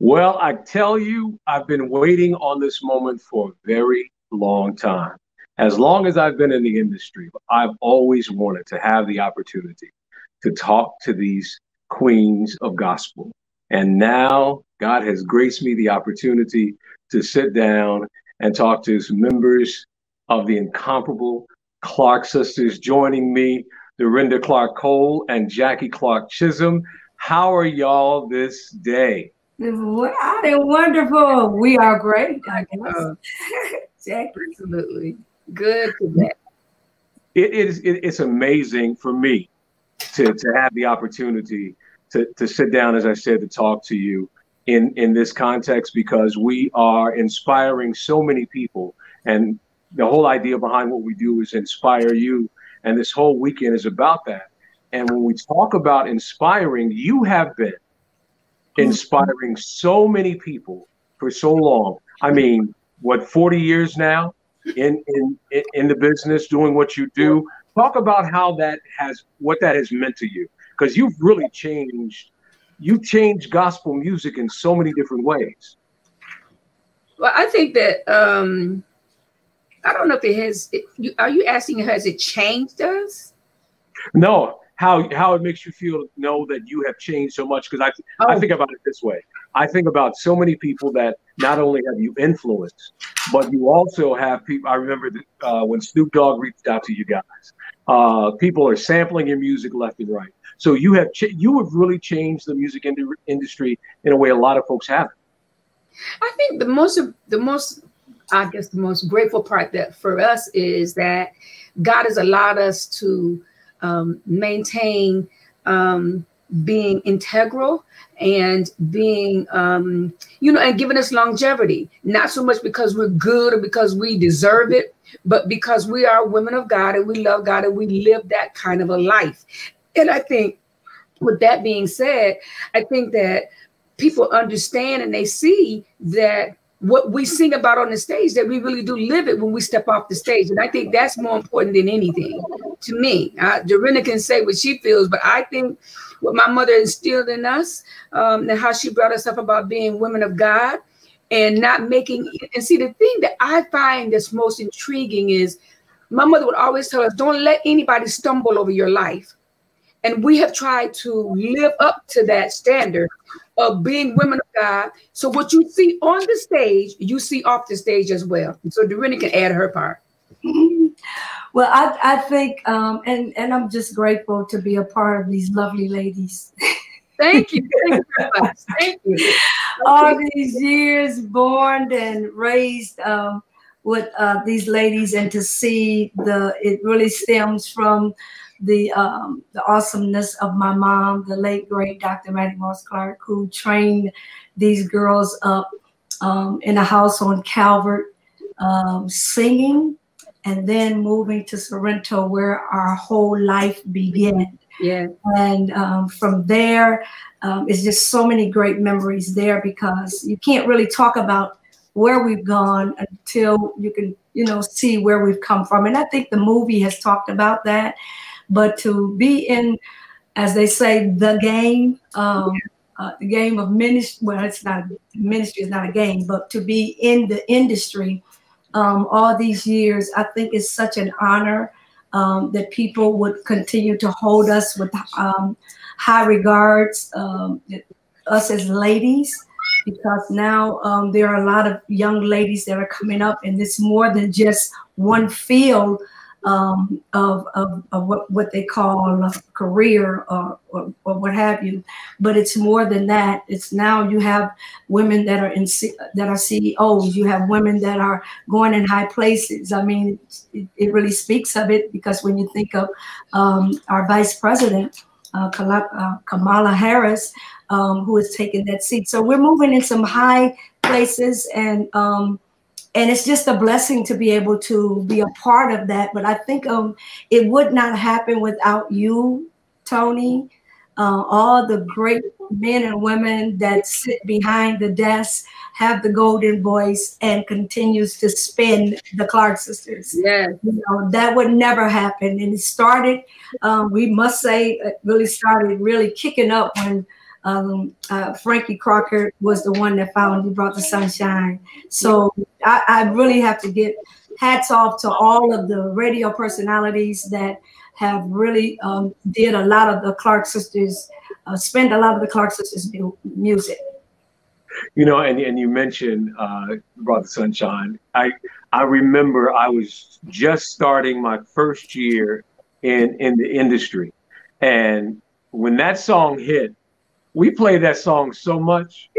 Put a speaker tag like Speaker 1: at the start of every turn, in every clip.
Speaker 1: Well, I tell you, I've been waiting on this moment for a very long time. As long as I've been in the industry, I've always wanted to have the opportunity to talk to these queens of gospel. And now God has graced me the opportunity to sit down and talk to some members of the incomparable Clark sisters joining me, Dorinda Clark Cole and Jackie Clark Chisholm. How are y'all this day?
Speaker 2: Wow, they're wonderful. We are great, I guess. Uh,
Speaker 3: Absolutely. Good to that.
Speaker 1: It is it, it's amazing for me to, to have the opportunity to, to sit down, as I said, to talk to you in, in this context because we are inspiring so many people. And the whole idea behind what we do is inspire you. And this whole weekend is about that. And when we talk about inspiring, you have been inspiring so many people for so long. I mean, what, 40 years now in, in, in the business, doing what you do? Talk about how that has, what that has meant to you. Because you've really changed, you changed gospel music in so many different ways.
Speaker 3: Well, I think that, um, I don't know if it has, it, you, are you asking, has it changed us?
Speaker 1: No, how how it makes you feel to know that you have changed so much because I oh. I think about it this way. I think about so many people that not only have you influenced, but you also have people. I remember that, uh, when Snoop Dogg reached out to you guys. Uh, people are sampling your music left and right. So you have ch- you have really changed the music ind- industry in a way a lot of folks haven't.
Speaker 3: I think the most of the most I guess the most grateful part that for us is that God has allowed us to um, maintain um, being integral and being um, you know and giving us longevity. Not so much because we're good or because we deserve it but because we are women of god and we love god and we live that kind of a life. And i think with that being said i think that people understand and they see that what we sing about on the stage that we really do live it when we step off the stage. And i think that's more important than anything to me. Uh, Dorinda can say what she feels but i think what my mother instilled in us um, and how she brought us up about being women of god and not making and see the thing that i find that's most intriguing is my mother would always tell us don't let anybody stumble over your life and we have tried to live up to that standard of being women of God. So what you see on the stage, you see off the stage as well. So Dorinda can add her part.
Speaker 2: Well, I, I think, um, and, and I'm just grateful to be a part of these lovely ladies.
Speaker 3: Thank you. Thank you Thank you.
Speaker 2: All these years born and raised um, with uh, these ladies and to see the, it really stems from the um, the awesomeness of my mom, the late great Dr. Mattie Moss Clark, who trained these girls up um, in a house on Calvert, um, singing, and then moving to Sorrento, where our whole life began.
Speaker 3: Yeah,
Speaker 2: and um, from there, um, it's just so many great memories there because you can't really talk about where we've gone until you can you know see where we've come from and i think the movie has talked about that but to be in, as they say, the game, um, uh, the game of ministry. Well, it's not ministry; is not a game, but to be in the industry um, all these years, I think is such an honor um, that people would continue to hold us with um, high regards, um, us as ladies because now um, there are a lot of young ladies that are coming up, and it's more than just one field um, of, of, of, what, what they call a career or, or, or, what have you. But it's more than that. It's now you have women that are in that are CEOs. You have women that are going in high places. I mean, it, it really speaks of it because when you think of um, our vice president, uh, uh Kamala Harris, um, who is taking that seat. So we're moving in some high places and um, and it's just a blessing to be able to be a part of that. But I think um, it would not happen without you, Tony, uh, all the great men and women that sit behind the desk, have the golden voice, and continues to spin the Clark sisters.
Speaker 3: Yeah,
Speaker 2: you know that would never happen. And it started. Um, we must say, it really started really kicking up when um, uh, Frankie Crocker was the one that found you brought the sunshine. So I, I really have to get hats off to all of the radio personalities that have really um, did a lot of the Clark sisters, uh, spend a lot of the Clark sisters music.
Speaker 1: You know, and, and you mentioned uh, Brought the Sunshine. I I remember I was just starting my first year in in the industry, and when that song hit, we played that song so much.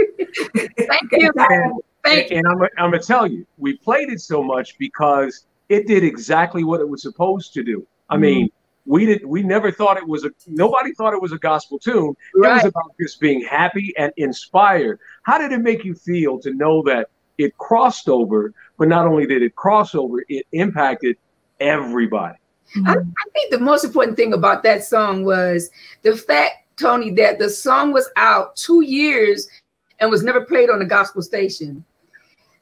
Speaker 3: Thank you.
Speaker 1: And, Thank and, and I'm, I'm gonna tell you, we played it so much because it did exactly what it was supposed to do. I mm-hmm. mean, we did we never thought it was a nobody thought it was a gospel tune. Right. It was about just being happy and inspired. How did it make you feel to know that it crossed over, but not only did it cross over, it impacted everybody.
Speaker 3: I, I think the most important thing about that song was the fact, Tony, that the song was out two years and was never played on a gospel station.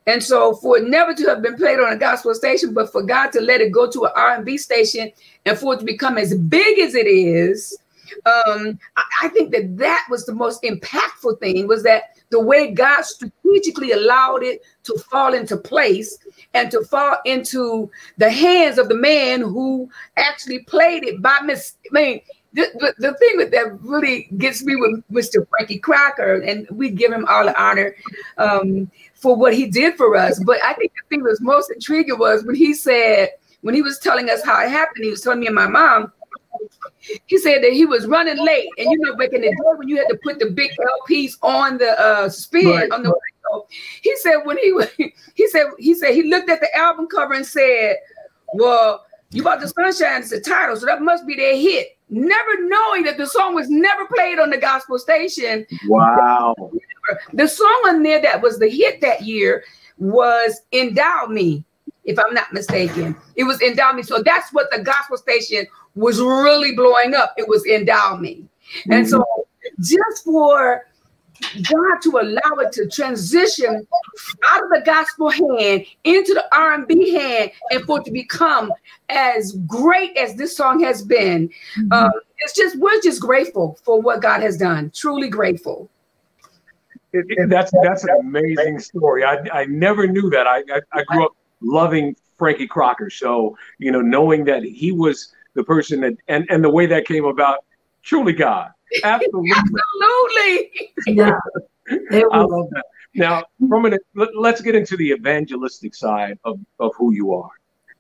Speaker 3: And so for it never to have been played on a gospel station, but for God to let it go to an R&B station and for it to become as big as it is, um, I, I think that that was the most impactful thing was that the way God strategically allowed it to fall into place and to fall into the hands of the man who actually played it by mistake. I mean, the, the, the thing that really gets me with Mr. Frankie Crocker, and we give him all the honor um, for what he did for us. But I think the thing that was most intriguing was when he said, when he was telling us how it happened, he was telling me and my mom, he said that he was running late, and you know, back in the day when you had to put the big LPs on the uh, spin right. on the window, he said when he he said he said he looked at the album cover and said, "Well, you bought the sunshine is the title, so that must be their hit." Never knowing that the song was never played on the gospel station.
Speaker 1: Wow.
Speaker 3: The song on there that was the hit that year was "Endow Me." if I'm not mistaken. It was Endow Me. So that's what the gospel station was really blowing up. It was Endow Me. Mm-hmm. And so just for God to allow it to transition out of the gospel hand into the R&B hand and for it to become as great as this song has been. Mm-hmm. Um, it's just, we're just grateful for what God has done. Truly grateful.
Speaker 1: It, it, that's that's an amazing story. I, I never knew that. I, I, I grew up loving Frankie Crocker. So, you know, knowing that he was the person that, and, and the way that came about, truly God. Absolutely.
Speaker 3: Absolutely.
Speaker 2: yeah.
Speaker 1: I love that. Now, from an, let, us get into the evangelistic side of, of who you are,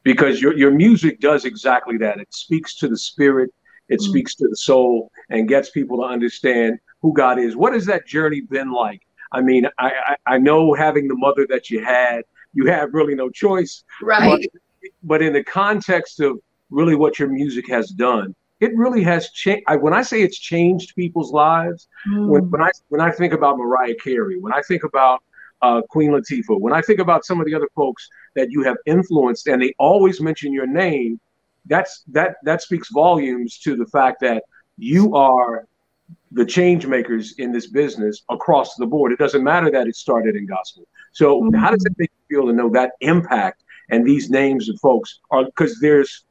Speaker 1: because your, your music does exactly that. It speaks to the spirit, it mm-hmm. speaks to the soul, and gets people to understand who God is. What has that journey been like? I mean, I, I, I know having the mother that you had, you have really no choice.
Speaker 3: Right.
Speaker 1: But, but in the context of really what your music has done, it really has changed. When I say it's changed people's lives, mm. when, when I when I think about Mariah Carey, when I think about uh, Queen Latifah, when I think about some of the other folks that you have influenced, and they always mention your name, that's that that speaks volumes to the fact that you are the change makers in this business across the board. It doesn't matter that it started in gospel. So mm-hmm. how does it make you feel to know that impact and these names of folks are because there's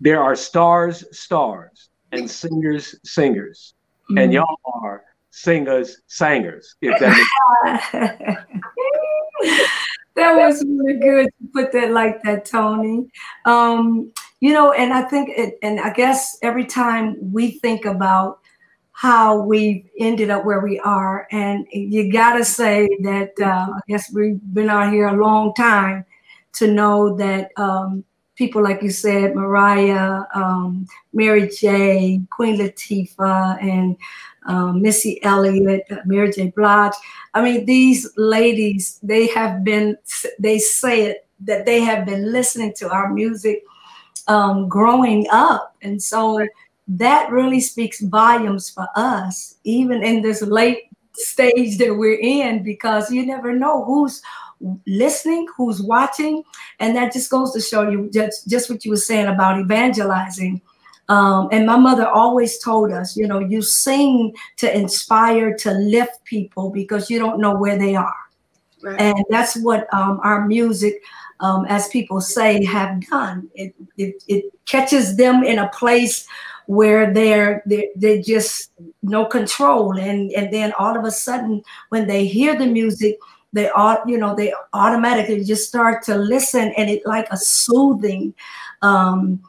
Speaker 1: there are stars, stars, and singers, singers, mm-hmm. and y'all are singers, singers. If
Speaker 2: that that was really good to put that like that, Tony. Um, you know, and I think it, and I guess every time we think about how we ended up where we are. And you got to say that uh, I guess we've been out here a long time to know that um, people like you said, Mariah, um, Mary J, Queen Latifah, and um, Missy Elliott, Mary J. Blige. I mean, these ladies, they have been, they say it, that they have been listening to our music um, growing up. And so that really speaks volumes for us, even in this late stage that we're in, because you never know who's listening, who's watching. And that just goes to show you just, just what you were saying about evangelizing. Um, and my mother always told us, you know, you sing to inspire, to lift people because you don't know where they are. Right. And that's what um, our music, um, as people say, have done. It, it, it catches them in a place where they're they they just no control and and then all of a sudden when they hear the music they are you know they automatically just start to listen and it like a soothing um,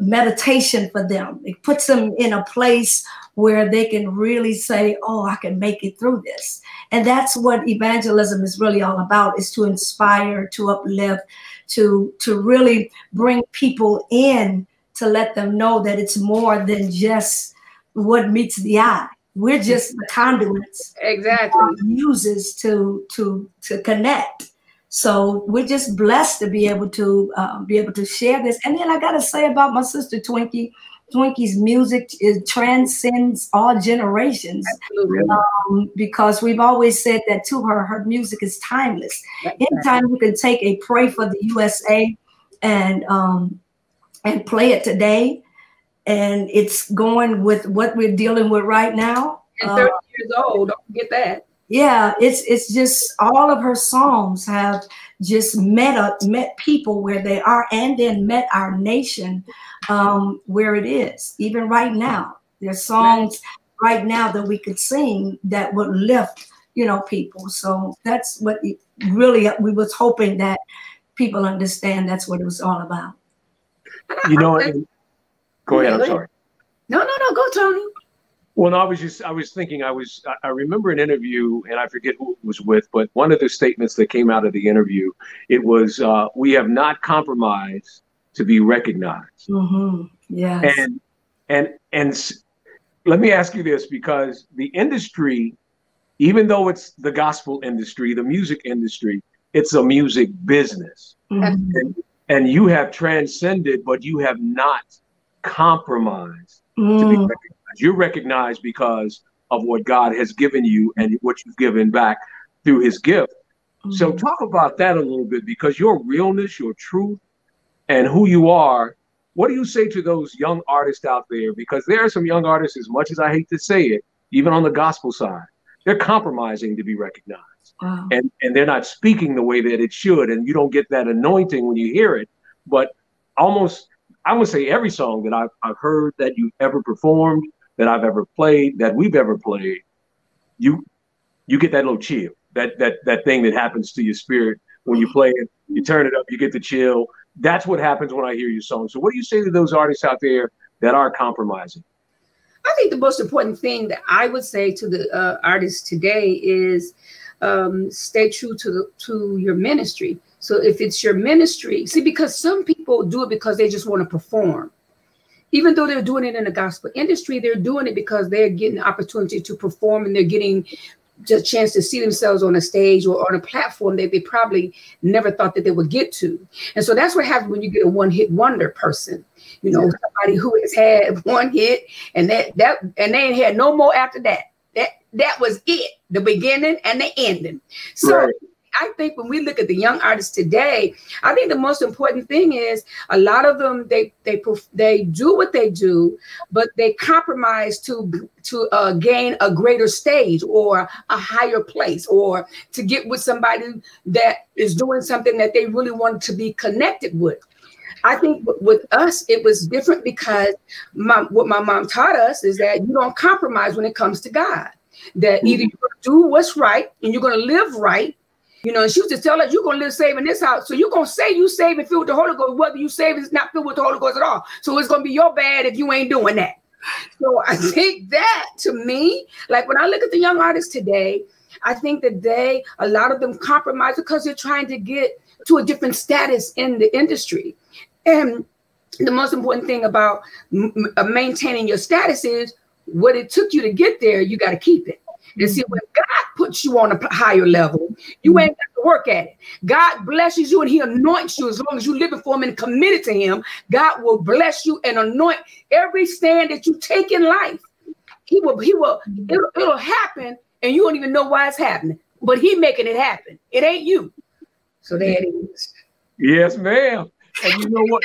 Speaker 2: meditation for them it puts them in a place where they can really say oh i can make it through this and that's what evangelism is really all about is to inspire to uplift to to really bring people in to let them know that it's more than just what meets the eye. We're just the conduits
Speaker 3: exactly
Speaker 2: uses to to to connect. So we're just blessed to be able to uh, be able to share this. And then I got to say about my sister Twinkie, Twinkie's music is, transcends all generations um, because we've always said that to her, her music is timeless. Anytime you can take a pray for the USA and um, and play it today, and it's going with what we're dealing with right now.
Speaker 3: And 30 uh, years old, don't forget that.
Speaker 2: Yeah, it's it's just all of her songs have just met up, met people where they are, and then met our nation um, where it is. Even right now, there's songs right now that we could sing that would lift, you know, people. So that's what really we was hoping that people understand. That's what it was all about.
Speaker 1: You know, go ahead. I'm sorry.
Speaker 3: No, no, no. Go, Tony.
Speaker 1: Well, no, I was just, I was thinking, I was, I remember an interview, and I forget who it was with, but one of the statements that came out of the interview, it was, uh, we have not compromised to be recognized.
Speaker 2: Mm-hmm. Yeah.
Speaker 1: And, and, and let me ask you this because the industry, even though it's the gospel industry, the music industry, it's a music business. Mm-hmm. And, and you have transcended, but you have not compromised mm. to be mm. recognized. You're recognized because of what God has given you and what you've given back through his gift. Mm. So talk about that a little bit because your realness, your truth, and who you are. What do you say to those young artists out there? Because there are some young artists, as much as I hate to say it, even on the gospel side, they're compromising to be recognized. Wow. And and they're not speaking the way that it should, and you don't get that anointing when you hear it. But almost, I would say every song that I've, I've heard that you've ever performed, that I've ever played, that we've ever played, you you get that little chill, that that that thing that happens to your spirit when you play it. You turn it up, you get the chill. That's what happens when I hear your song. So, what do you say to those artists out there that are compromising?
Speaker 3: I think the most important thing that I would say to the uh, artists today is um, stay true to the to your ministry. So if it's your ministry, see, because some people do it because they just want to perform. Even though they're doing it in the gospel industry, they're doing it because they're getting the opportunity to perform and they're getting just a chance to see themselves on a stage or on a platform that they probably never thought that they would get to. And so that's what happens when you get a one-hit wonder person. You know, somebody who has had one hit and that that and they ain't had no more after that. That that was it, the beginning and the ending. So right. I think when we look at the young artists today, I think the most important thing is a lot of them they they they do what they do, but they compromise to to uh, gain a greater stage or a higher place or to get with somebody that is doing something that they really want to be connected with. I think with us, it was different because my, what my mom taught us is that you don't compromise when it comes to God. That either mm-hmm. to do what's right and you're going to live right. You know, and she used to tell us, you're going to live safe in this house. So you're going to say you save and filled with the Holy Ghost, whether you save is not filled with the Holy Ghost at all. So it's going to be your bad if you ain't doing that. So I mm-hmm. think that to me, like when I look at the young artists today, I think that they, a lot of them compromise because they're trying to get to a different status in the industry. And the most important thing about m- maintaining your status is what it took you to get there, you got to keep it. And see, when God puts you on a higher level, you ain't got to work at it. God blesses you and He anoints you as long as you're living for Him and committed to Him. God will bless you and anoint every stand that you take in life. He will, He will, it'll, it'll happen, and you don't even know why it's happening. But He making it happen. It ain't you. So there it is.
Speaker 1: Yes, ma'am. And you know what?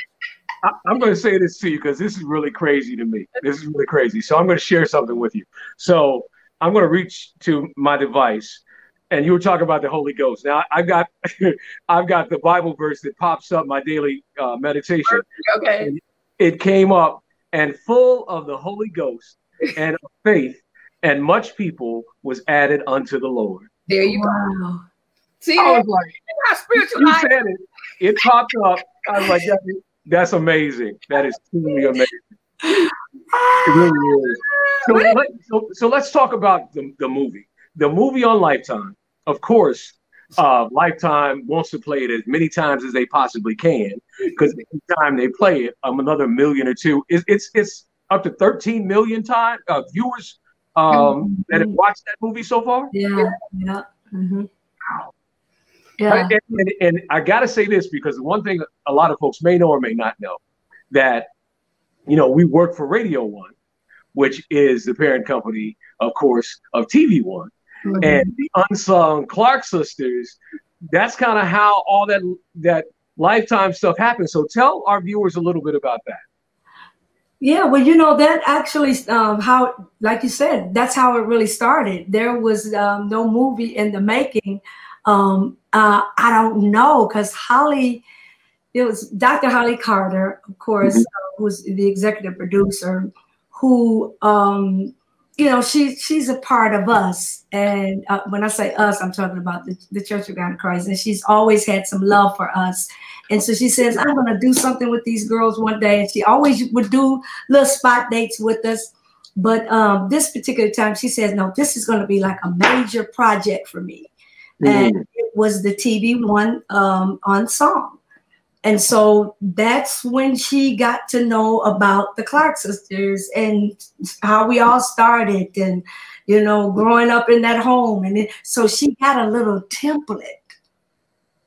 Speaker 1: I, am going to say this to you because this is really crazy to me. This is really crazy. So I'm going to share something with you. So I'm going to reach to my device, and you were talking about the Holy Ghost. Now I've got I've got the Bible verse that pops up my daily uh, meditation.
Speaker 3: Okay.
Speaker 1: It came up, and full of the Holy Ghost and of faith, and much people was added unto the Lord.
Speaker 3: There you
Speaker 2: Wow.
Speaker 3: go. See,
Speaker 1: I was like,
Speaker 3: how spiritual
Speaker 1: you said it. It popped up. I was like, that, that's amazing. That is truly amazing. It really. So, let, so, so let's talk about the, the movie. The movie on Lifetime. Of course, uh, Lifetime wants to play it as many times as they possibly can because every time they play it, um, another million or two. It's it's, it's up to 13 million time uh, viewers um, that have watched that movie so far.
Speaker 2: Yeah, yeah. hmm
Speaker 1: Wow.
Speaker 2: Yeah.
Speaker 1: And, and, and I got to say this because one thing a lot of folks may know or may not know that, you know, we work for Radio One, which is the parent company, of course, of TV One.
Speaker 2: Mhm.
Speaker 1: And the unsung Clark sisters, that's kind of how all that that lifetime stuff happens. So tell our viewers a little bit about that.
Speaker 2: Yeah, well, you know that actually, um, how, like you said, that's how it really started. There was um, no movie in the making. Um, uh, I don't know because Holly, it was Dr. Holly Carter, of course,
Speaker 1: Mhm.
Speaker 2: uh, who's the executive producer, who, um, you know, she she's a part of us. And uh, when I say us, I'm talking about the, the Church of God in Christ. And she's always had some love for us. And so she says, I'm going to do something with these girls one day. And she always would do little spot dates with us. But um, this particular time, she says, no, this is going to be like a major project for me. And it was the TV one um, Unsung. And so that's when she got to know about the Clark sisters and how we all started and, you know, growing up in that home. And it, so she got a little template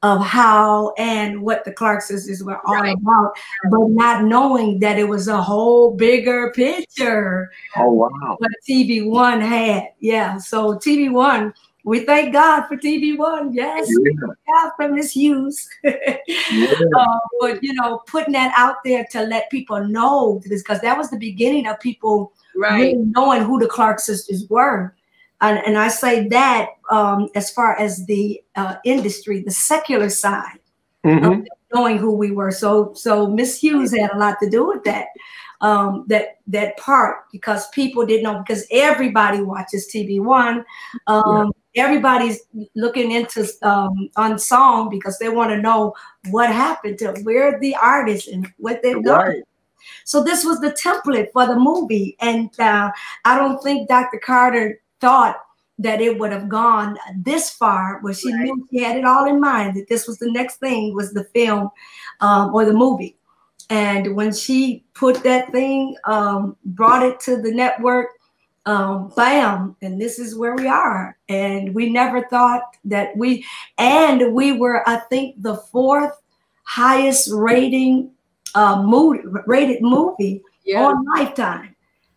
Speaker 2: of how and what the Clark sisters were all
Speaker 3: Right.
Speaker 2: about, but not knowing that it was a whole bigger picture
Speaker 1: Oh wow!
Speaker 2: what TV One had. Yeah. So TV One, we thank God for TV One. Yes,
Speaker 1: Yeah,
Speaker 2: God for Miss Hughes.
Speaker 1: yeah.
Speaker 2: Uh, but you know, putting that out there to let people know this because that was the beginning of people
Speaker 3: right.
Speaker 2: really knowing who the Clark sisters were. And, and I say that um, as far as the uh, industry, the secular side,
Speaker 1: Mhm.
Speaker 2: knowing who we were. So so Miss Hughes had a lot to do with that. Um, that that part because people didn't know because everybody watches TV One. Um, Everybody's looking into um, Unsung because they want to know what happened to where the artist and what they've done.
Speaker 1: Right.
Speaker 2: So this was the template for the movie, and uh, I don't think Dr. Carter thought that it would have gone this far, but she knew she had it all in mind that this was the next thing was the film um, or the movie. And when she put that thing, um, brought it to the network, um, bam, and this is where we are. And we never thought that we, and we were, I think, the fourth highest rating uh, movie, rated movie
Speaker 3: Yeah.
Speaker 2: on Lifetime.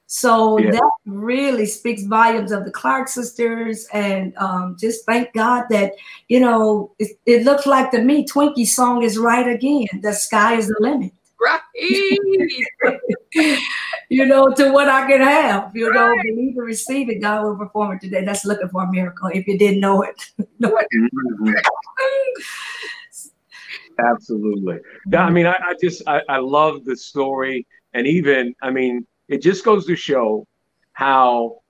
Speaker 2: So
Speaker 1: Yeah.
Speaker 2: that really speaks volumes of the Clark sisters, and um, just thank God that you know it, it looks like to me Twinkie's song is right again. The sky is the limit.
Speaker 3: Right.
Speaker 2: You know, to what I can have. You know, believe and receive it. God will perform it today. That's looking for a miracle. If you didn't know it,
Speaker 1: Mhm. Absolutely. Yeah, I mean, I, I just I, I love the story, and even I mean, it just goes to show how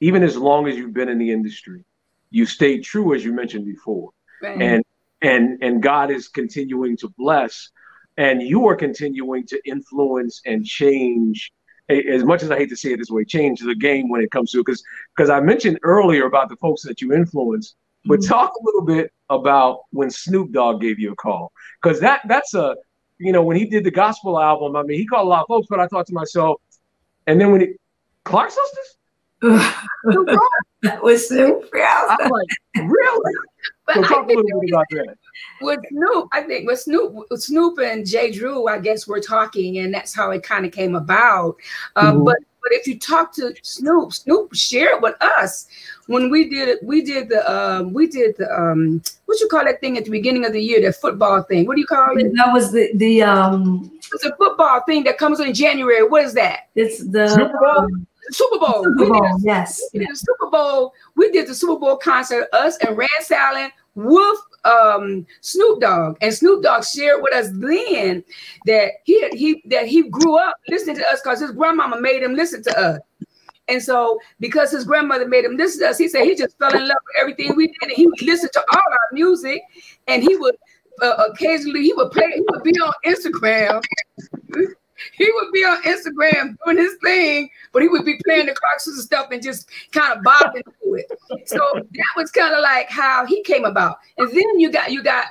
Speaker 1: even as long as you've been in the industry, you stayed true as you mentioned before,
Speaker 3: Right.
Speaker 1: and and and God is continuing to bless, and you are continuing to influence and change. As much as I hate to say it this way, change the game when it comes to because because I mentioned earlier about the folks that you influence, but
Speaker 2: Mhm.
Speaker 1: talk a little bit about when Snoop Dogg gave you a call, because that that's a, you know, when he did the gospel album. I mean, he called a lot of folks, but I thought to myself, and then when he, Clark sisters,
Speaker 2: that was Snoop. Yeah.
Speaker 1: I'm like, really?
Speaker 3: But
Speaker 1: So talk a little bit about that.
Speaker 3: With Snoop, I think with Snoop, Snoop and Jay Drew, I guess we're talking, and that's how it kind of came about. Um,
Speaker 1: Mhm.
Speaker 3: But but if you talk to Snoop, Snoop shared with us when we did it. We did the um, we did the um, what you call that thing at the beginning of the year, the football thing. What do you call it?
Speaker 2: That was the the um.
Speaker 3: It's a football thing that comes in January. What is that?
Speaker 2: It's the
Speaker 1: Super Bowl?
Speaker 3: Super Bowl.
Speaker 2: Super
Speaker 3: We did
Speaker 2: Bowl. Yes.
Speaker 3: we did the Super Bowl. We did the Super Bowl concert. Us and Rance Allen, Wolf, um, Snoop Dogg, and Snoop Dogg shared with us then that he he that he grew up listening to us because his grandmama made him listen to us. And so, because his grandmother made him listen to us, he said he just fell in love with everything we did, and he would listen to all our music, and he would uh, occasionally he would play, he would be on Instagram. He would be on Instagram doing his thing, but he would be playing the Clarks and stuff and just kind of bobbing to it. So that was kind of like how he came about. And then you got you got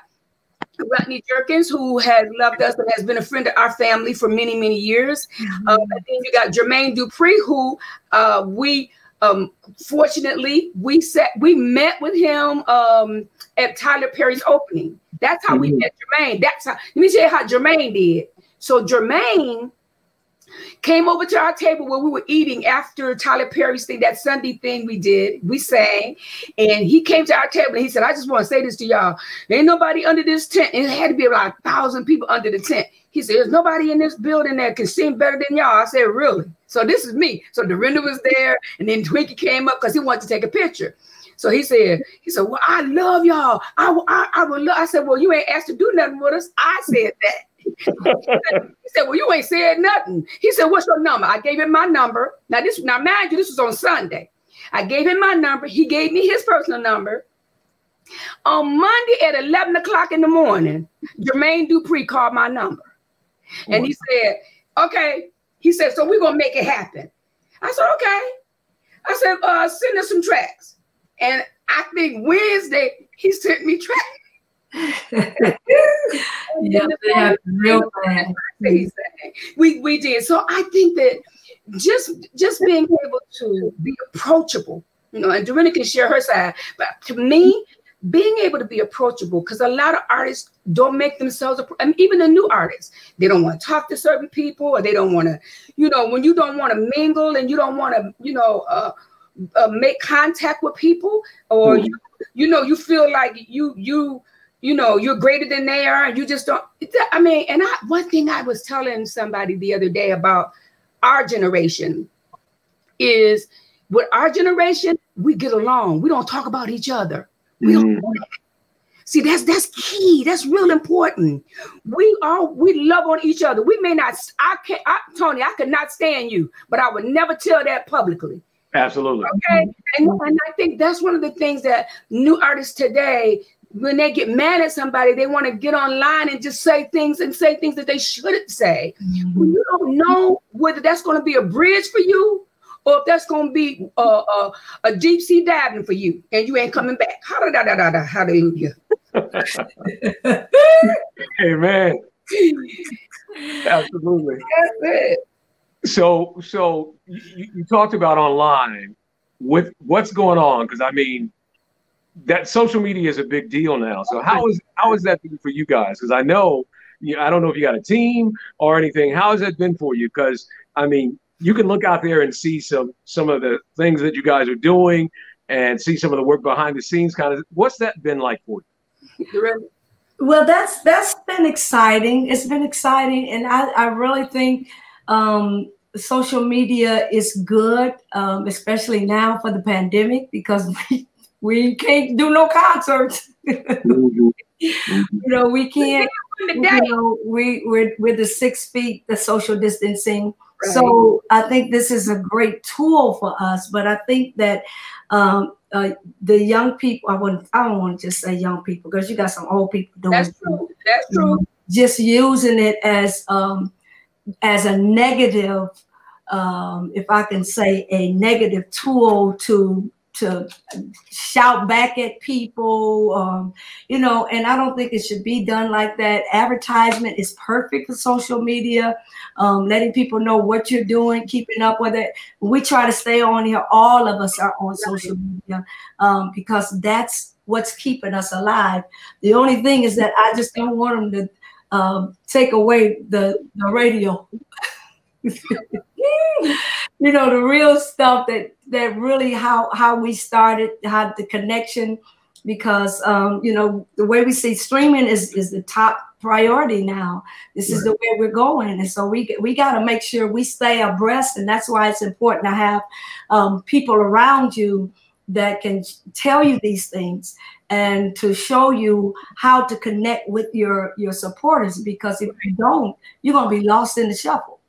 Speaker 3: Rodney Jerkins, who has loved us and has been a friend of our family for many, many years. Mm-hmm. Uh, and then you got Jermaine Dupri, who uh, we um, fortunately we set we met with him um, at Tyler Perry's opening. That's how mm-hmm. we met Jermaine. That's how let me tell you how Jermaine did. So Jermaine came over to our table where we were eating after Tyler Perry's thing, that Sunday thing we did. We sang, and he came to our table and he said, I just want to say this to y'all. Ain't nobody under this tent. And it had to be about a thousand people under the tent. He said, There's nobody in this building that can sing better than y'all. I said, Really? So this is me. So Dorinda was there, and then Twinkie came up because he wanted to take a picture. So he said, he said, Well, I love y'all. I, I, I would love. I said, Well, you ain't asked to do nothing with us. I said that he said, Well, you ain't said nothing. He said, What's your number? I gave him my number. Now, this now mind you, this was on Sunday. I gave him my number. He gave me his personal number. On Monday at 11 o'clock in the morning, Jermaine Dupri called my number. And he said, Okay. He said, So we're gonna make it happen. I said, Okay. I said, uh, send us some tracks. And I think Wednesday he sent me tracks
Speaker 2: yeah, real bad.
Speaker 3: We we did. So I think that just just being able to be approachable, you know, and Dorinda can share her side, but to me, being able to be approachable, because a lot of artists don't make themselves, I mean, even the new artists, they don't want to talk to certain people, or they don't want to, you know, when you don't want to mingle and you don't want to, you know, uh, uh, make contact with people, or mm-hmm. you, you know, you feel like you you you know, you're greater than they are. You just don't. I mean, and I one thing I was telling somebody the other day about our generation is with our generation, we get along. We don't talk about each other. We mm. don't See, that's that's key. That's real important. We are we love on each other. We may not. I can't. I, Tony, I could not stand you, but I would never tell that publicly.
Speaker 1: Absolutely.
Speaker 3: Okay. And, and I think that's one of the things that new artists today when they get mad at somebody, they want to get online and just say things and say things that they shouldn't say. Mm-hmm. When you don't know whether that's going to be a bridge for you or if that's going to be a, a, a, deep sea diving for you and you ain't coming back. Hallelujah.
Speaker 1: Amen. Absolutely.
Speaker 3: That's it.
Speaker 1: So, so you, you talked about online with what's going on because I mean that social media is a big deal now. So how is how is that been for you guys? Because I know, I don't know if you got a team or anything. How has that been for you? Because I mean, you can look out there and see some some of the things that you guys are doing and see some of the work behind the scenes. Kind of, what's that been like for
Speaker 2: you? Well, that's that's been exciting. It's been exciting, and I I really think um, social media is good, um, especially now for the pandemic because we we can't do no concerts. mm-hmm. you know, we can't. You know, we we're, we're the six feet, the social distancing. Right. So I think this is a great tool for us. But I think that um, uh, the young people, I wouldn't, I don't want to just say young people because you got some old people doing.
Speaker 3: That's true. That's true.
Speaker 2: just using it as um, as a negative, um, if I can say, a negative tool to to shout back at people, um, you know, and I don't think it should be done like that. Advertisement is perfect for social media, um, letting people know what you're doing, keeping up with it. We try to stay on here. All of us are on social media um, because that's what's keeping us alive. The only thing is that I just don't want them to um, take away the, the radio. you know the real stuff that that really how how we started how the connection because um, you know the way we see streaming is is the top priority now. This right. is the way we're going. And so we we got to make sure we stay abreast. And that's why it's important to have um, people around you that can tell you these things and to show you how to connect with your your supporters. Because if you don't you're going to be lost in the shuffle.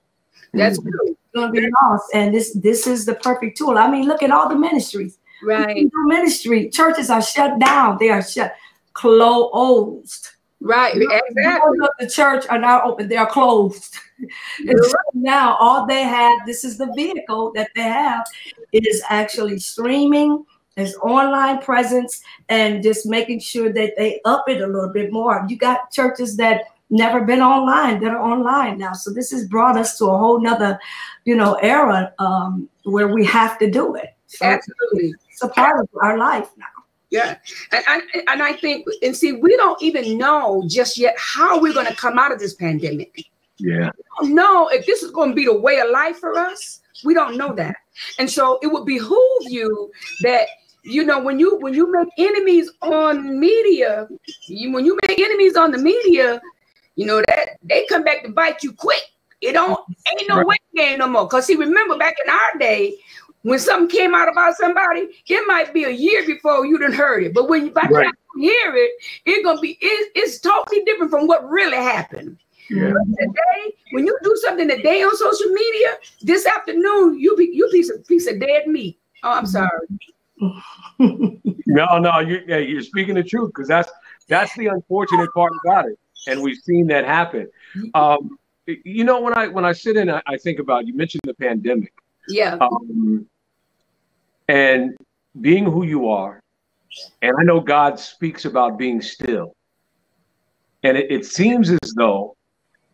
Speaker 3: That's true.
Speaker 2: you're going to be lost and this this is the perfect tool i mean look at all the ministries
Speaker 3: right
Speaker 2: ministry churches are shut down they are shut closed
Speaker 3: Right, exactly.
Speaker 2: The church are not open; they are closed. and so now, all they have this is the vehicle that they have. It is actually streaming, is online presence, and just making sure that they up it a little bit more. You got churches that never been online that are online now. So this has brought us to a whole nother, you know, era um, where we have to do it.
Speaker 3: So Absolutely,
Speaker 2: it's a part of our life now.
Speaker 3: Yeah. And, and, and I think, and see, we don't even know just yet how we're going to come out of this pandemic.
Speaker 1: Yeah.
Speaker 3: We don't know if this is going to be the way of life for us. We don't know that. And so it would behoove you that you know when you when you make enemies on media you, when you make enemies on the media you know that they come back to bite you quick it don't ain't no way game no more because see remember back in our day when something came out about somebody, it might be a year before you didn't heard it. But when you by the right. time you hear it, it's gonna be it, it's totally different from what really happened. Yeah. today, when you do something today on social media, this afternoon you be you piece of piece of dead meat. Oh, I'm sorry.
Speaker 1: no, no, you, you're speaking the truth because that's that's the unfortunate part about it, and we've seen that happen. Um, you know, when I when I sit in, I, I think about you mentioned the pandemic.
Speaker 3: Yeah. Um,
Speaker 1: and being who you are. And I know God speaks about being still. And it, it seems as though,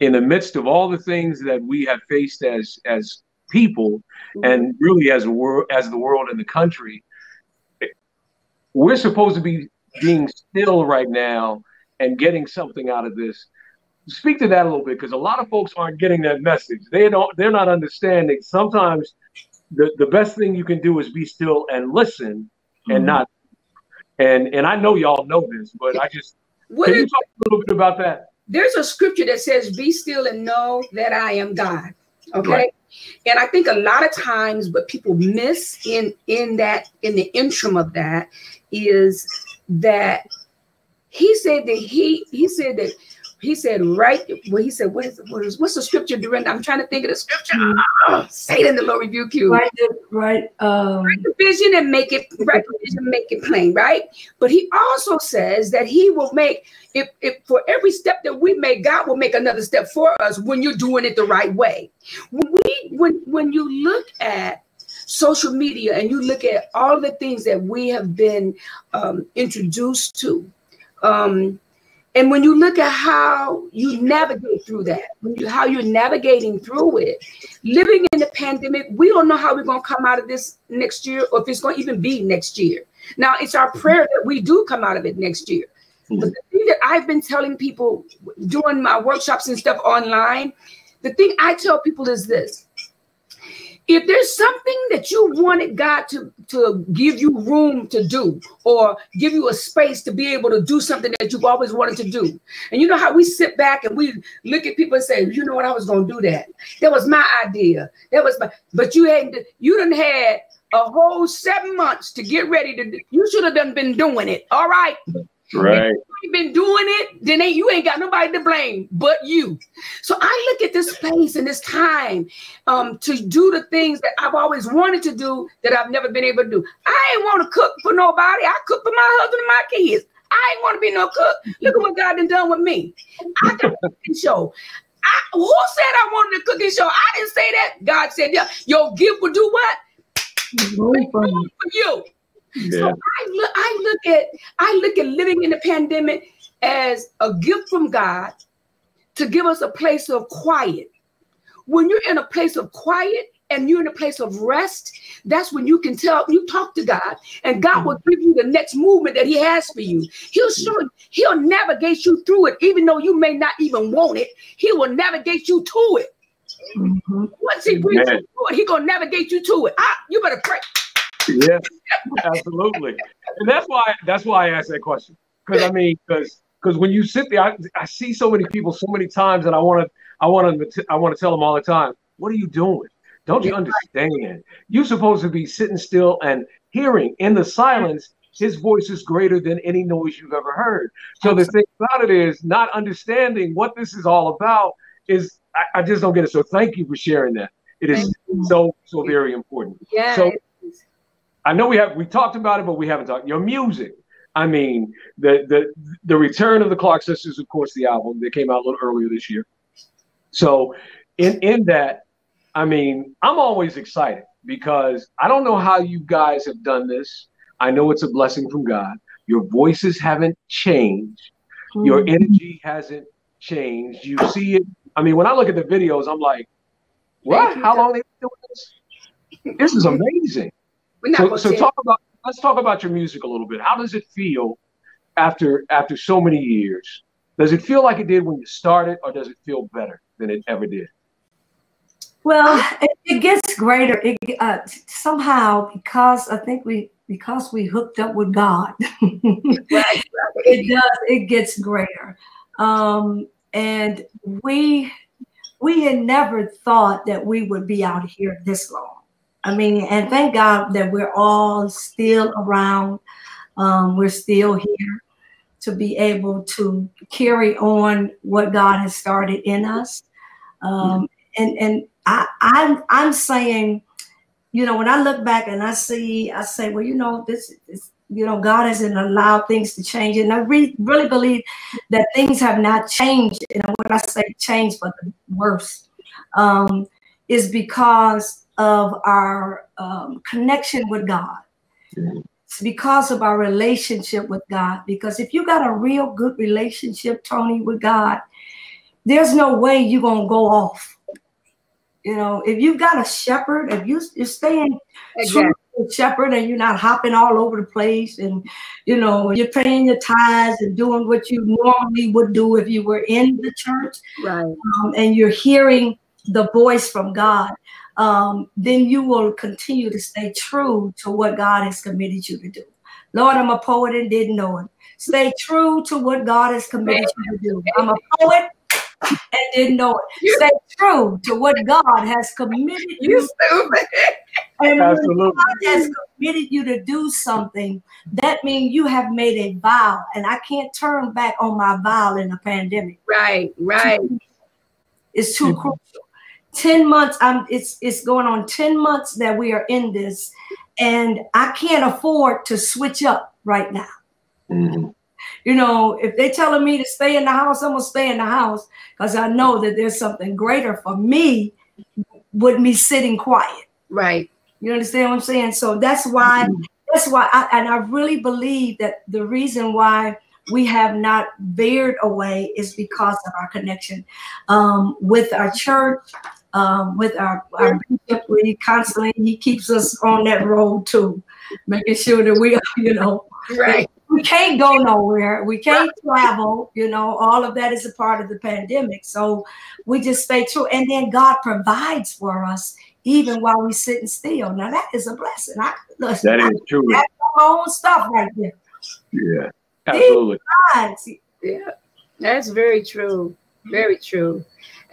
Speaker 1: in the midst of all the things that we have faced as as people, mm-hmm. and really as a world, as the world and the country, we're supposed to be being still right now and getting something out of this. Speak to that a little bit because a lot of folks aren't getting that message. They don't. They're not understanding. Sometimes the, the best thing you can do is be still and listen and mm-hmm. not and and I know y'all know this, but I just what can is, you talk a little bit about that?
Speaker 3: There's a scripture that says, Be still and know that I am God. Okay. Right. And I think a lot of times what people miss in in that in the interim of that is that he said that he he said that he said, right, well, he said, what is, what is what's the scripture, Dorinda? I'm trying to think of the scripture. Oh, say it in the Lord rebuke you.
Speaker 2: Right, right. Um,
Speaker 3: write the vision and make it, write the vision, make it plain, right? But he also says that he will make, if, if for every step that we make, God will make another step for us when you're doing it the right way. When we, when, when you look at social media and you look at all the things that we have been um, introduced to, um, and when you look at how you navigate through that, you, how you're navigating through it, living in the pandemic, we don't know how we're going to come out of this next year or if it's going to even be next year. Now, it's our prayer that we do come out of it next year. But the thing that I've been telling people doing my workshops and stuff online, the thing I tell people is this if there's something that you wanted God to, to give you room to do or give you a space to be able to do something that you've always wanted to do. And you know how we sit back and we look at people and say, you know what, I was gonna do that. That was my idea. That was my but you hadn't you didn't had a whole seven months to get ready to you should have done been doing it. All right.
Speaker 1: Right.
Speaker 3: If you been doing it, then ain't, you ain't got nobody to blame but you. So I look at this space and this time um, to do the things that I've always wanted to do that I've never been able to do. I ain't want to cook for nobody. I cook for my husband and my kids. I ain't want to be no cook. Look at what God done done with me. I got a cooking show. I, who said I wanted a cooking show? I didn't say that. God said, yeah, your gift will do what? For you. Yeah. So I look, I look at I look at living in the pandemic as a gift from God to give us a place of quiet. When you're in a place of quiet and you're in a place of rest, that's when you can tell you talk to God, and God will give you the next movement that He has for you. He'll show He'll navigate you through it, even though you may not even want it. He will navigate you to it. Mm-hmm. Once He brings you through it, He gonna navigate you to it. Ah, you better pray
Speaker 1: yes, absolutely. And that's why that's why I asked that question. Because I mean, because because when you sit there, I, I, see so many people so many times, and I want to I want to I want to tell them all the time, what are you doing? Don't you understand? You're supposed to be sitting still and hearing in the silence, his voice is greater than any noise you've ever heard. So the thing about it is not understanding what this is all about is I, I just don't get it. So thank you for sharing that. It is so so very important.
Speaker 3: Yeah.
Speaker 1: So I know we have we talked about it, but we haven't talked your music. I mean, the the the return of the Clark sisters, of course, the album that came out a little earlier this year. So in in that, I mean, I'm always excited because I don't know how you guys have done this. I know it's a blessing from God. Your voices haven't changed. Your
Speaker 2: Mm.
Speaker 1: energy hasn't changed. You see it. I mean, when I look at the videos, I'm like, what? How long they been doing this? This is amazing.
Speaker 3: We're not
Speaker 1: So, so talk about let's talk about your music a little bit. How does it feel after after so many years? Does it feel like it did when you started, or does it feel better than it ever did?
Speaker 2: Well, it, it gets greater. It uh, somehow because I think we because we hooked up with God, it does. It gets greater, um, and we we had never thought that we would be out here this long. I mean, and thank God that we're all still around. Um, we're still here to be able to carry on what God has started in us. Um, and and I, I'm I'm saying, you know, when I look back and I see, I say, well, you know, this is, you know, God hasn't allowed things to change, and I re- really believe that things have not changed. And when I say change for the worse, um, is because of our um, connection with God. It's because of our relationship with God. Because if you got a real good relationship, Tony, with God, there's no way you're gonna go off. You know, if you've got a shepherd, if you, you're staying
Speaker 3: Exactly.
Speaker 2: true to shepherd and you're not hopping all over the place and you know you're paying your tithes and doing what you normally would do if you were in the church
Speaker 3: Right.
Speaker 2: um, and you're hearing the voice from God, um, then you will continue to stay true to what God has committed you to do. Lord, I'm a poet and didn't know it. Stay true to what God has committed you to do. I'm a poet and didn't know it. Stay true to what God has committed
Speaker 3: You
Speaker 2: you
Speaker 3: stupid.
Speaker 2: and
Speaker 1: Absolutely.
Speaker 2: God has committed you to do something, that means you have made a vow. And I can't turn back on my vow in a pandemic.
Speaker 3: Right, right.
Speaker 2: It's too crucial. 10 months, I'm it's it's going on 10 months that we are in this, and I can't afford to switch up right now.
Speaker 1: Mhm.
Speaker 2: You know, if they're telling me to stay in the house, I'm gonna stay in the house because I know that there's something greater for me with me sitting quiet.
Speaker 3: Right.
Speaker 2: You understand what I'm saying? So that's why that's why I and I really believe that the reason why we have not veered away is because of our connection um, with our church, um, with our, our bishop. We constantly he keeps us on that road too, making sure that we are, you know,
Speaker 3: Right.
Speaker 2: we can't go nowhere. We can't travel. You know, all of that is a part of the pandemic. So we just stay true. And then God provides for us even while we're sitting still. Now that is a blessing. I listen,
Speaker 1: That is true.
Speaker 2: I got my own stuff right there.
Speaker 1: Yeah, absolutely.
Speaker 3: Yeah, that's very true. Very true.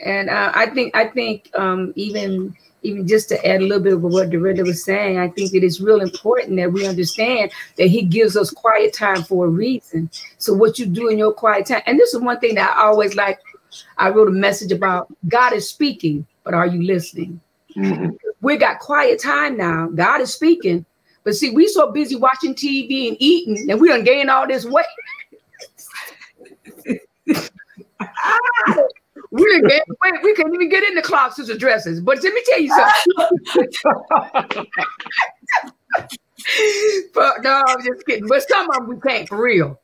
Speaker 3: And uh, I think I think um, even even just to add a little bit of what Dorinda was saying, I think it is real important that we understand that He gives us quiet time for a reason. So what you do in your quiet time, and this is one thing that I always like. I wrote a message about God is speaking, but are you listening?
Speaker 1: Mhm.
Speaker 3: we got quiet time now. God is speaking. But see, we so busy watching TV and eating, and we done gained all this weight. we gained weight. We can't even get in the closets or dresses. But let me tell you something. but no, I'm just kidding. But some of them we can't for real.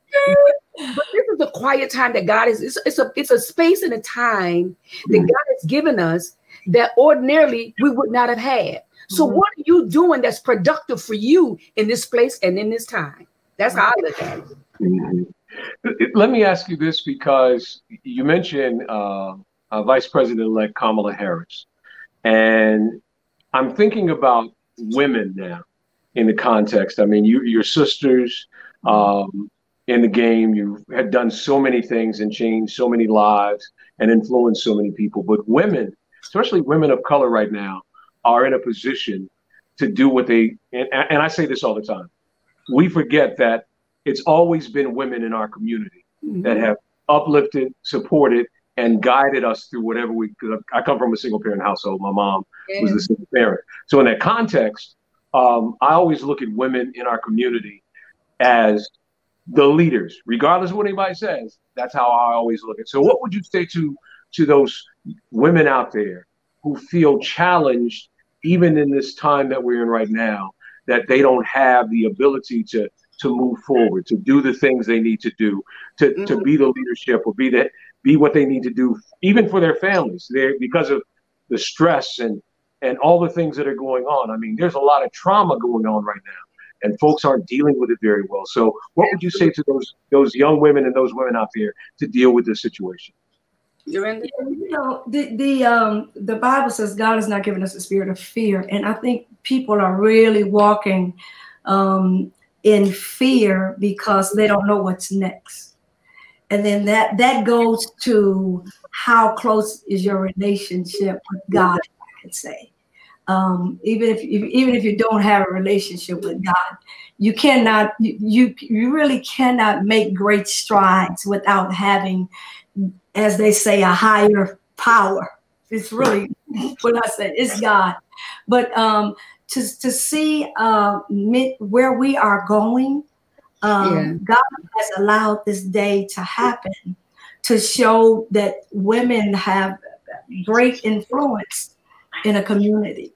Speaker 3: But this is a quiet time that God is. It's, it's a it's a space and a time that hmm. God has given us that ordinarily we would not have had. So
Speaker 2: Mhm.
Speaker 3: what are you doing that's productive for you in this place and in this time? That's how I look at it.
Speaker 1: Mhm. Let me ask you this because you mentioned uh, uh, Vice President-elect Kamala Harris, and I'm thinking about women now in the context. I mean, you, your sisters um, in the game, you had done so many things and changed so many lives and influenced so many people. But women, especially women of color right now, are in a position to do what they and, and I say this all the time. We forget that it's always been women in our community mm-hmm. that have uplifted, supported, and guided us through whatever we. Cause I come from a single parent household. My mom yeah. was a single parent, so in that context, um, I always look at women in our community as the leaders, regardless of what anybody says. That's how I always look at. It. So, what would you say to to those women out there who feel challenged, even in this time that we're in right now, that they don't have the ability to to move forward, to do the things they need to do, to, mm-hmm. to be the leadership or be that be what they need to do, even for their families. They because of the stress and and all the things that are going on. I mean, there's a lot of trauma going on right now and folks aren't dealing with it very well. So, what would you say to those those young women and those women out there to deal with this situation?
Speaker 2: You know, the the um the Bible says God has not given us a spirit of fear, and I think people are really walking um, in fear because they don't know what's next, and then that that goes to how close is your relationship with God. I could say um, even if even if you don't have a relationship with God, you cannot you you really cannot make great strides without having, as they say, a higher power. It's really what I said. It's God, but um, to to see uh, where we are going, um, yeah. God has allowed this day to happen to show that women have great influence in a community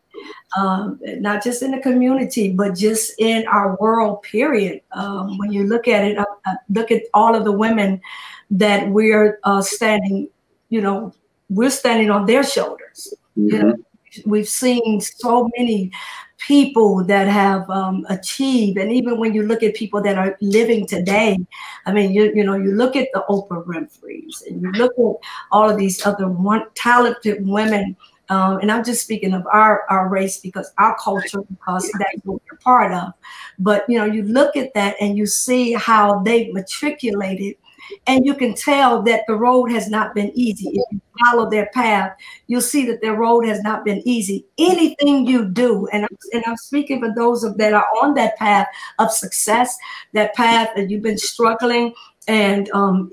Speaker 2: um, not just in the community, but just in our world, period. Um, when you look at it, uh, uh, look at all of the women that we're uh, standing, you know, we're standing on their shoulders. Mm-hmm. You know, we've seen so many people that have um, achieved, and even when you look at people that are living today, I mean, you you know, you look at the Oprah Winfrey's, and you look at all of these other one talented women um, and I'm just speaking of our, our race because our culture, because that's what we're part of. But you know, you look at that and you see how they matriculated, and you can tell that the road has not been easy. If you follow their path, you'll see that their road has not been easy. Anything you do, and I'm, and I'm speaking for those of, that are on that path of success, that path that you've been struggling and um,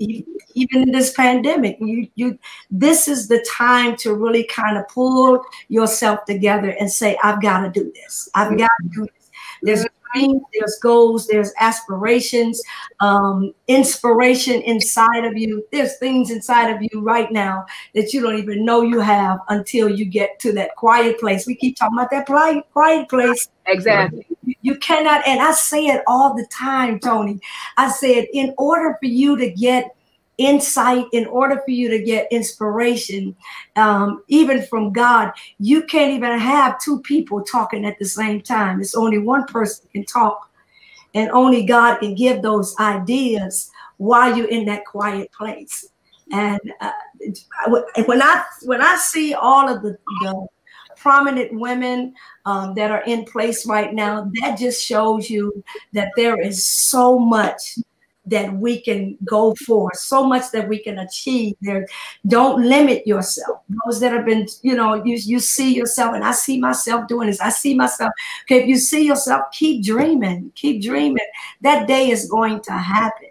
Speaker 2: even in this pandemic you you this is the time to really kind of pull yourself together and say i've got to do this i've got to do this there's dreams there's goals there's aspirations um, inspiration inside of you. There's things inside of you right now that you don't even know you have until you get to that quiet place. We keep talking about that quiet, quiet place.
Speaker 3: Exactly.
Speaker 2: You cannot, and I say it all the time, Tony. I said, in order for you to get insight, in order for you to get inspiration, um, even from God, you can't even have two people talking at the same time. It's only one person can talk, and only God can give those ideas while you're in that quiet place. And uh, when I when I see all of the, the prominent women um, that are in place right now, that just shows you that there is so much that we can go for, so much that we can achieve. There, don't limit yourself. Those that have been, you know, you you see yourself, and I see myself doing this. I see myself. Okay, if you see yourself, keep dreaming, keep dreaming. That day is going to happen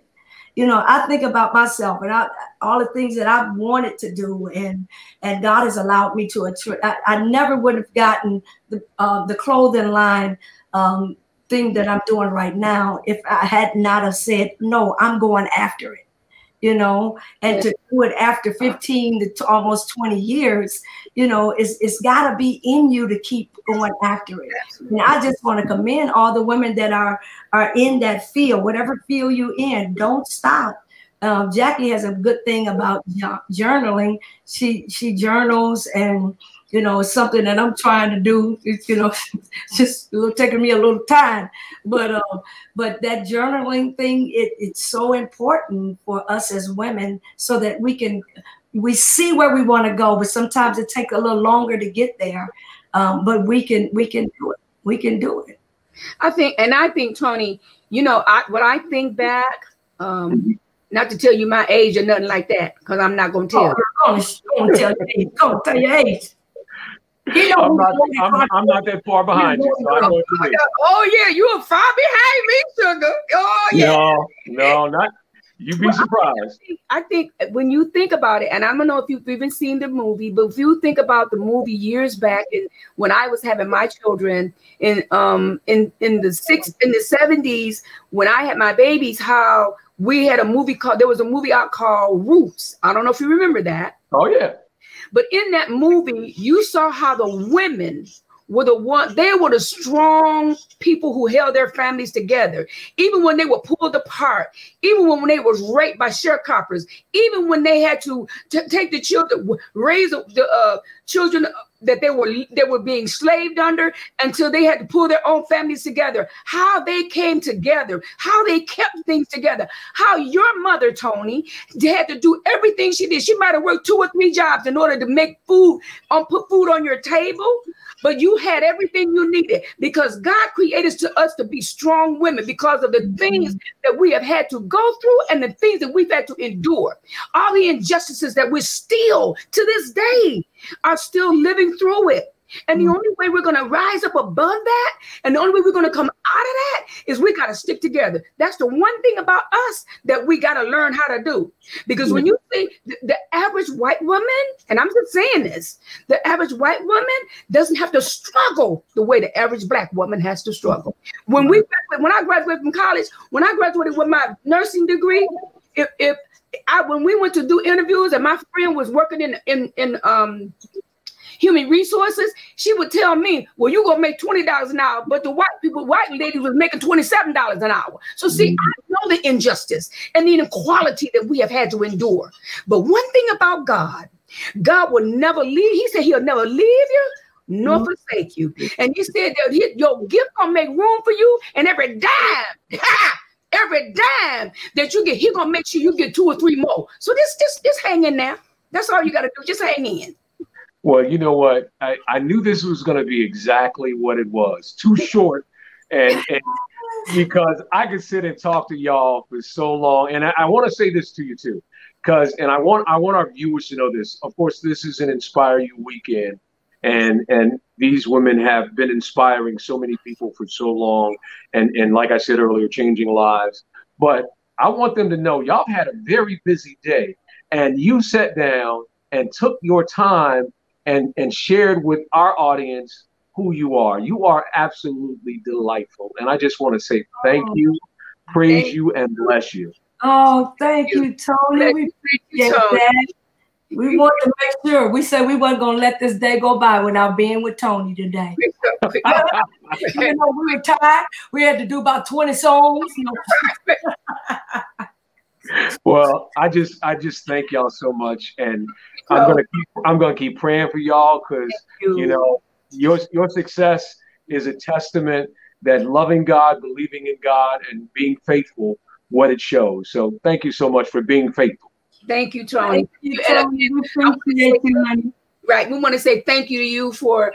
Speaker 2: you know, I think about myself and I, all the things that I've wanted to do, and and God has allowed me to. I, I never would have gotten the uh, the clothing line um, thing that I'm doing right now if I had not have said no. I'm going after it you know, and to do it after 15 to almost 20 years, you know, it's, it's got to be in you to keep going after it. And I just want to commend all the women that are are in that field, whatever field you in, don't stop. Um, Jacky has a good thing about journaling. She she journals and you know, it's something that I'm trying to do. It's, you know, just taking me a little time, but um, but that journaling thing, it, it's so important for us as women, so that we can we see where we want to go, but sometimes it takes a little longer to get there. Um, but we can we can do it. We can do it.
Speaker 3: I think, and I think Tony, you know, I when I think back, um, not to tell you my age or nothing like that, because I'm not going to tell.
Speaker 2: Oh, don't, don't tell your age. Don't tell your age.
Speaker 1: I'm not, I'm, I'm, not that far behind you. So I know what you mean.
Speaker 3: Oh yeah, you are far behind me, sugar. Oh yeah.
Speaker 1: No, no, not You'd be well, surprised.
Speaker 3: I think, I think, when you think about it, and I don't know if you've even seen the movie, but if you think about the movie years back, and when I was having my children in um in in the six in the seventies, when I had my babies, how we had a movie called there was a movie out called Roots. I don't know if you remember that.
Speaker 1: Oh yeah.
Speaker 3: But in that movie, you saw how the women were the one they were the strong people who held their families together. Even when they were pulled apart even when they was raped by sharecroppers even when they had to t- take the children raise the uh, children that they were they were being slaved under until they had to pull their own families together. How they came together how they kept things together how your mother tony had to do everything she did. She might have worked two or three jobs in order to make food on um, put food on your table but you had everything you needed because God created to us to be strong women because of the mm-hmm. things that we have had to go through and the things that we've had to endure. All the injustices that we're still to this day are still living through it. And the mm. only way we're going to rise up above that, and the only way we're going to come out of that is we got to stick together. That's the one thing about us that we got to learn how to do. Because when you see the, the, average white woman, and I'm just saying this, the average white woman doesn't have to struggle the way the average black woman has to struggle. When we when I graduated from college, when I graduated with my nursing degree, if if I when we went to do interviews and my friend was working in in in um human resources, she would tell me, Well, you're gonna make $20 an hour, but the white people, white ladies was making $27 an hour. So see, mm-hmm. I know the injustice and the inequality that we have had to endure. But one thing about God, God will never leave, He said he'll never leave you nor mm-hmm. forsake you. And he said that your gift gonna make room for you, and every dime, every dime that you get, he gonna make sure you get two or three more. So this, this, this hang in there. That's all you gotta do. Just hang in.
Speaker 1: Well, you know what? I, I knew this was going to be exactly what it was. Too short, and, and because I could sit and talk to y'all for so long. And I, I want to say this to you too, because and I want I want our viewers to know this. Of course, this is an Inspire U weekend, and and these women have been inspiring so many people for so long, and and like I said earlier, changing lives. But I want them to know y'all had a very busy day, and you sat down and took your time and and shared with our audience who you are. You are absolutely delightful, and I just want to say thank oh, you, praise thank you, and bless you.
Speaker 2: Oh, thank you, Tony. We appreciate that. We want to make sure. We said we weren't going to let this day go by without being with Tony today. you know, we were tired. We had to do about 20 songs. You know.
Speaker 1: Well, I just I just thank y'all so much, and I'm gonna keep I'm gonna keep praying for y'all because you. you know your your success is a testament that loving God, believing in God, and being faithful, what it shows. So thank you so much for being faithful.
Speaker 3: Thank you, Tony. Thank you, Tony. Right. We want to say thank you to you for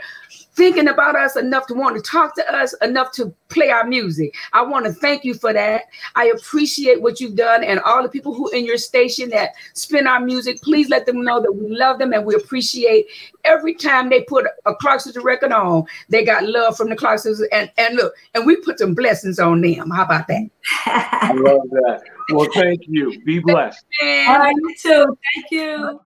Speaker 3: thinking about us enough to want to talk to us, enough to play our music. I want to thank you for that. I appreciate what you've done and all the people who in your station that spin our music. Please let them know that we love them and we appreciate every time they put a Clarksville record on. They got love from the Clarksville and and look, and we put some blessings on them. How about that?
Speaker 1: I love that. Well, thank you. Be blessed.
Speaker 2: All right, you too. Thank you.